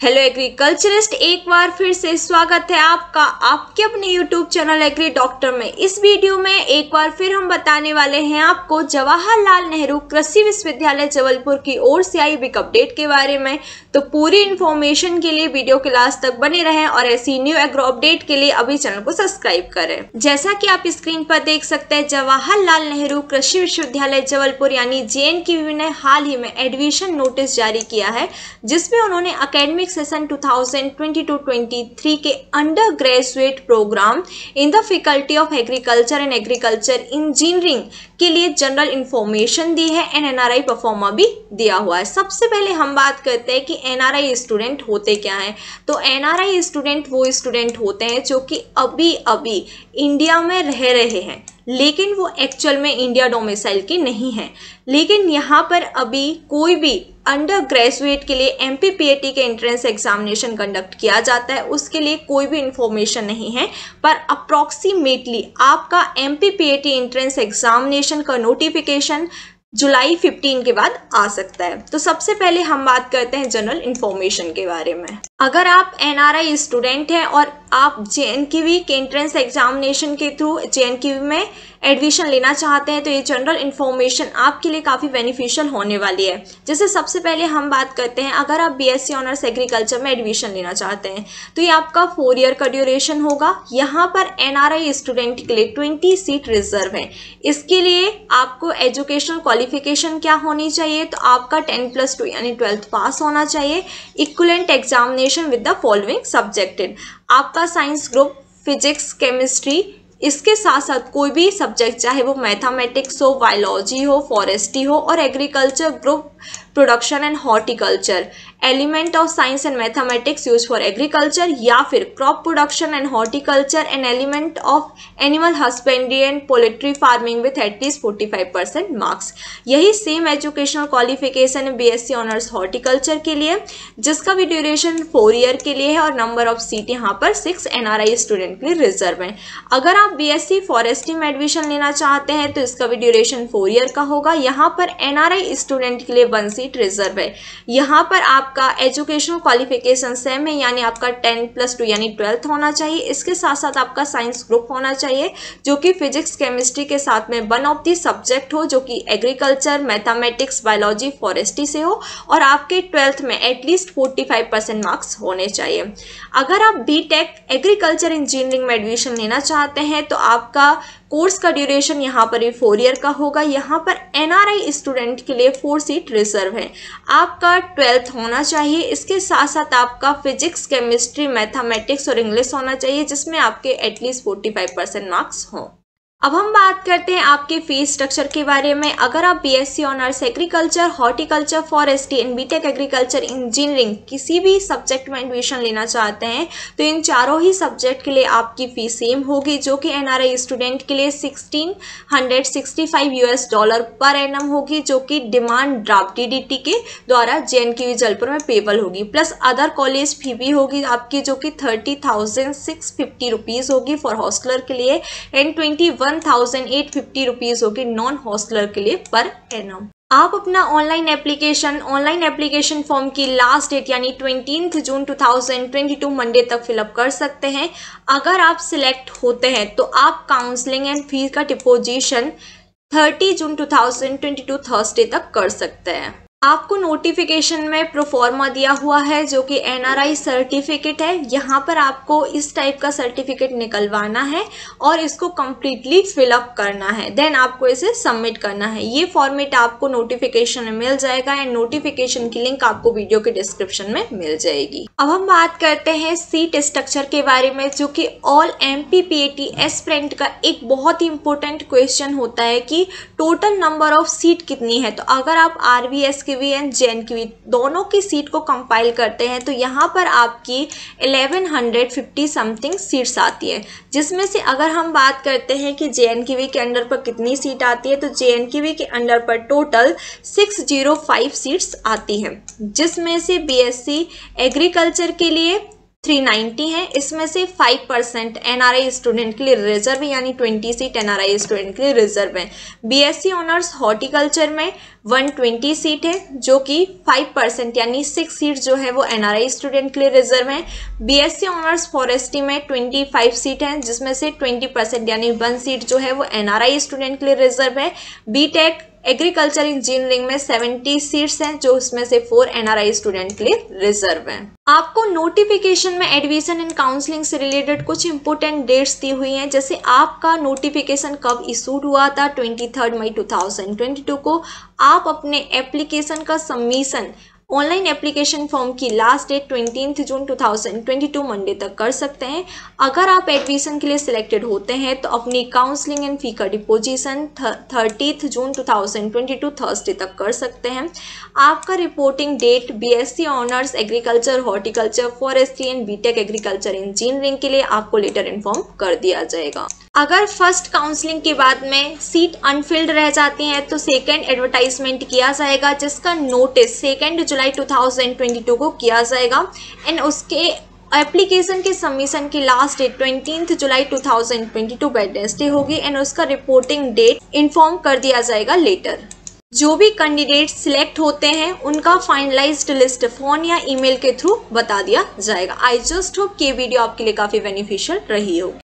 Hello agriculturist, एक बार फिर से स्वागत है आपका, आपके अपने यूट्यूब चैनल एग्री डॉक्टर में। इस वीडियो में एक बार फिर हम बताने वाले हैं आपको जवाहरलाल नेहरू कृषि विश्वविद्यालय जबलपुर की ओर से आई बिग अपडेट के बारे में। तो पूरी इन्फॉर्मेशन के लिए वीडियो के लास्ट तक बने रहें और ऐसी न्यू एग्रो अपडेट के लिए अभी चैनल को सब्सक्राइब करें। जैसा की आप स्क्रीन पर देख सकते हैं, जवाहरलाल नेहरू कृषि विश्वविद्यालय जबलपुर यानी जे ने हाल ही में एडमिशन नोटिस जारी किया है, जिसमें उन्होंने अकेडमिक academic session 2022-23 के undergraduate programme in the faculty of agriculture and agriculture engineering के लिए जनरल इंफॉर्मेशन दी है एंड एनआरआई परफॉर्मा भी दिया हुआ है। सबसे पहले हम बात करते हैं कि एनआरआई स्टूडेंट होते क्या हैं। तो एनआरआई स्टूडेंट वो स्टूडेंट होते हैं जो कि अभी अभी इंडिया में रह रहे हैं। लेकिन वो एक्चुअल में इंडिया डोमिसाइल के नहीं हैं। लेकिन यहाँ पर अभी कोई भी अंडर ग्रेजुएट के लिए एम पी के एंट्रेंस एग्जामिनेशन कंडक्ट किया जाता है, उसके लिए कोई भी इन्फॉर्मेशन नहीं है। पर अप्रॉक्सीमेटली आपका एम पी एंट्रेंस एग्जामिनेशन का नोटिफिकेशन जुलाई 15 के बाद आ सकता है। तो सबसे पहले हम बात करते हैं जनरल इंफॉर्मेशन के बारे में। अगर आप एनआरआई स्टूडेंट हैं और आप जे के एंट्रेंस एग्जामिनेशन के थ्रू जे में एडमिशन लेना चाहते हैं तो ये जनरल इन्फॉर्मेशन आपके लिए काफ़ी बेनिफिशियल होने वाली है। जैसे सबसे पहले हम बात करते हैं, अगर आप बी बीएससी ऑनर्स एग्रीकल्चर में एडमिशन लेना चाहते हैं तो ये आपका फोर ईयर का ड्यूरेशन होगा। यहाँ पर एनआरआई स्टूडेंट के लिए ट्वेंटी सीट रिज़र्व है। इसके लिए आपको एजुकेशनल क्वालिफिकेशन क्या होनी चाहिए तो आपका टेन प्लस टू यानी ट्वेल्थ पास होना चाहिए। Equivalent examination with the following subjected आपका साइंस ग्रुप फिजिक्स केमिस्ट्री इसके साथ साथ कोई भी सब्जेक्ट चाहे वो मैथमेटिक्स हो बायोलॉजी हो फॉरेस्ट्री हो और agriculture group production and horticulture element of science and mathematics use for agriculture या फिर crop production and horticulture and element of animal husbandry and poultry farming with at least forty five percent marks यही same educational qualification है B S C honours horticulture के लिए, जिसका भी duration four year के लिए है और नंबर ऑफ़ सीट यहाँ पर six N R I student के लिए रिज़र्व है. अगर आप बी एस सी फॉरेस्ट्री में एडमिशन लेना चाहते हैं तो इसका भी ड्यूरेशन फोर ईयर का होगा. यहाँ पर एन आर आई स्टूडेंट के लिए वन सीट रिज़र्व है। यहाँ पर आपका एजुकेशनल क्वालिफिकेशन सेम है यानी आपका टेंथ प्लस टू यानी ट्वेल्थ होना चाहिए। इसके साथ साथ आपका साइंस ग्रुप होना चाहिए, जो कि फिजिक्स केमिस्ट्री के साथ में वन ऑफ़ दी सब्जेक्ट हो, जो कि एग्रीकल्चर मैथमेटिक्स बायोलॉजी फॉरेस्ट्री से हो, और आपके ट्वेल्थ में एटलीस्ट फोर्टी मार्क्स होने चाहिए। अगर आप बी एग्रीकल्चर इंजीनियरिंग में एडमिशन लेना चाहते हैं तो आपका कोर्स का ड्यूरेशन यहाँ पर ये फोर ईयर का होगा। यहाँ पर एनआरआई स्टूडेंट के लिए फोर सीट रिज़र्व है। आपका ट्वेल्थ होना चाहिए। इसके साथ साथ आपका फिजिक्स केमिस्ट्री मैथमेटिक्स और इंग्लिश होना चाहिए, जिसमें आपके at least forty five percent marks हों। अब हम बात करते हैं आपके फ़ीस स्ट्रक्चर के बारे में। अगर आप BSc honours agriculture horticulture forestry and BTech agriculture engineering किसी भी सब्जेक्ट में एडमिशन लेना चाहते हैं तो इन चारों ही सब्जेक्ट के लिए आपकी फ़ीस सेम होगी, जो कि एनआरआई स्टूडेंट के लिए sixteen hundred sixty five US dollar per annum होगी, जो कि डिमांड ड्राफ्ट डी के द्वारा जे एन जलपुर में पेबल होगी। प्लस अदर कॉलेज फ़ी भी होगी आपकी, जो कि thirty thousand six fifty rupees होगी फॉर हॉस्टलर के लिए। And twenty one thousand eight fifty rupees होगी नॉन हॉस्टलर के लिए पर एनम आप अपना online application online application form की लास्ट डेट यानी ट्वेंटी जून 2022 मंडे तक फिलअप कर सकते हैं। अगर आप सिलेक्ट होते हैं तो आप काउंसलिंग एंड फ़ीस का डिपोजिशन 30 जून 2022 थर्सडे तक कर सकते हैं। आपको नोटिफिकेशन में प्रोफॉर्मा दिया हुआ है जो कि एनआरआई सर्टिफिकेट है। यहाँ पर आपको इस टाइप का सर्टिफिकेट निकलवाना है और इसको कम्प्लीटली फिलअप करना है। देन आपको इसे सबमिट करना है। ये फॉर्मेट आपको नोटिफिकेशन में मिल जाएगा एंड नोटिफिकेशन की लिंक आपको वीडियो के डिस्क्रिप्शन में मिल जाएगी। अब हम बात करते हैं सीट स्ट्रक्चर के बारे में, जो कि all M P P A T aspirant का एक बहुत ही इंपॉर्टेंट क्वेश्चन होता है कि टोटल नंबर ऑफ़ सीट कितनी है। तो अगर आप आर के वी एंड जे की क्यू दोनों की सीट को कंपाइल करते हैं तो यहाँ पर आपकी 1150 समथिंग सीट्स आती है। जिसमें से अगर हम बात करते हैं कि जे एन की वी के अंडर पर कितनी सीट आती है तो जे एन की वी के अंडर पर टोटल 605 सीट्स आती हैं। जिसमें से बीएससी एग्रीकल्चर के लिए 390 है। इसमें से 5 परसेंट एनआरआई स्टूडेंट के लिए रिज़र्व यानी 20 सीट एनआरआई स्टूडेंट के लिए रिज़र्व है। बीएससी ऑनर्स हॉर्टिकल्चर में 120 सीट है, जो कि 5 परसेंट यानी 6 सीट जो है वो एनआरआई स्टूडेंट के लिए रिज़र्व है। बीएससी ऑनर्स फॉरेस्ट्री में 25 सीट है, जिसमें से 20 परसेंट यानी वन सीट जो है वो एनआरआई स्टूडेंट के लिए रिज़र्व है। बीटेक एग्रीकल्चर इंजीनियरिंग में 70 सीट्स हैं, जो उसमें से फोर एनआरआई स्टूडेंट के लिए रिज़र्व हैं। आपको नोटिफिकेशन में एडमिशन एंड काउंसलिंग से रिलेटेड कुछ इंपोर्टेंट डेट्स दी हुई हैं, जैसे आपका नोटिफिकेशन कब इशूड हुआ था twenty third May two thousand twenty two को। आप अपने एप्लीकेशन का सबमिशन ऑनलाइन एप्लीकेशन फॉर्म की last date twenty June 2022 Monday तक कर सकते हैं। अगर आप एडमिशन के लिए सिलेक्टेड होते हैं तो अपनी काउंसलिंग एंड फ़ी का डिपोजिशन थर्टीथ जून 2022 थर्सडे तक कर सकते हैं। आपका reporting date BSc honours agriculture horticulture forestry and BTech agriculture engineering के लिए आपको लेटर इन्फॉर्म कर दिया जाएगा। अगर फ़र्स्ट काउंसलिंग के बाद में सीट अनफिल्ड रह जाती हैं तो सेकेंड एडवर्टाइजमेंट किया जाएगा, जिसका नोटिस सेकेंड जुलाई 2022 को किया जाएगा। एंड उसके एप्लीकेशन के सबमिशन की last date twenty July 2022 Wednesday होगी। एंड उसका रिपोर्टिंग डेट इन्फॉर्म कर दिया जाएगा लेटर जो भी कैंडिडेट सिलेक्ट होते हैं, उनका फाइनलाइज्ड लिस्ट फ़ोन या ईमेल के थ्रू बता दिया जाएगा। आई जस्ट होप कि वीडियो आपके लिए काफ़ी बेनिफिशियल रही होगी।